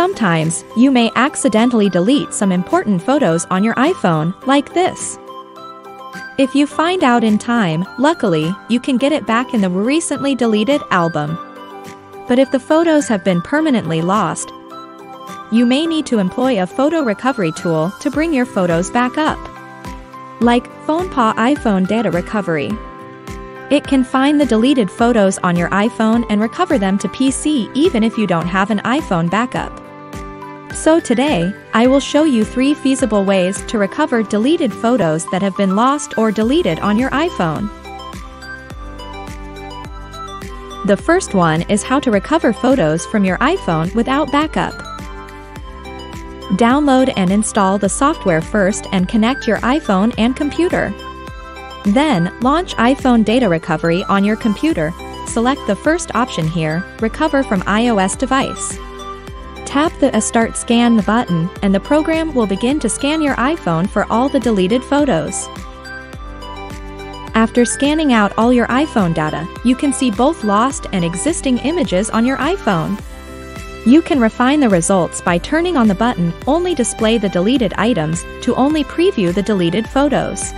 Sometimes, you may accidentally delete some important photos on your iPhone, like this. If you find out in time, luckily, you can get it back in the recently deleted album. But if the photos have been permanently lost, you may need to employ a photo recovery tool to bring your photos back up. Like FonePaw iPhone Data Recovery. It can find the deleted photos on your iPhone and recover them to PC even if you don't have an iPhone backup. So today, I will show you three feasible ways to recover deleted photos that have been lost or deleted on your iPhone. The first one is how to recover photos from your iPhone without backup. Download and install the software first and connect your iPhone and computer. Then, launch iPhone Data Recovery on your computer. Select the first option here, Recover from iOS device. Tap the Start Scan button and the program will begin to scan your iPhone for all the deleted photos. After scanning out all your iPhone data, you can see both lost and existing images on your iPhone. You can refine the results by turning on the button Only display the deleted items to only preview the deleted photos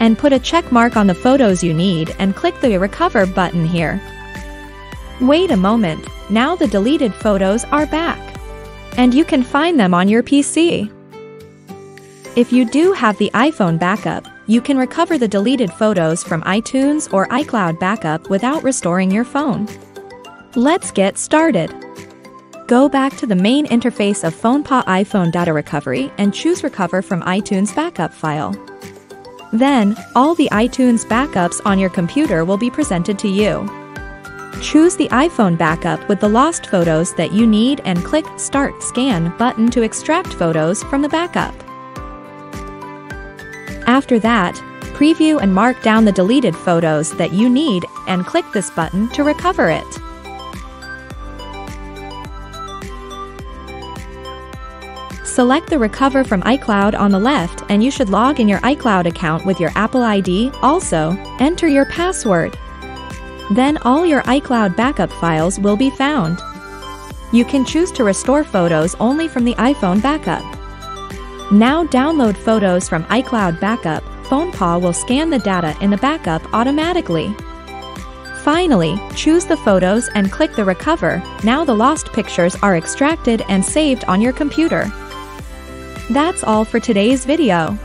and put a check mark on the photos you need and click the Recover button here. Wait a moment, now the deleted photos are back. And you can find them on your PC. If you do have the iPhone backup, you can recover the deleted photos from iTunes or iCloud backup without restoring your phone. Let's get started. Go back to the main interface of FonePaw iPhone Data Recovery and choose Recover from iTunes Backup file. Then, all the iTunes backups on your computer will be presented to you. Choose the iPhone backup with the lost photos that you need and click Start Scan button to extract photos from the backup. After that, preview and mark down the deleted photos that you need and click this button to recover it. Select the Recover from iCloud on the left and you should log in your iCloud account with your Apple ID. Also, enter your password. Then all your iCloud backup files will be found. You can choose to restore photos only from the iPhone backup. Now download photos from iCloud Backup, FonePaw will scan the data in the backup automatically. Finally, choose the photos and click the Recover, now the lost pictures are extracted and saved on your computer. That's all for today's video.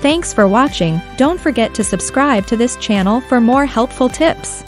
Thanks for watching, don't forget to subscribe to this channel for more helpful tips.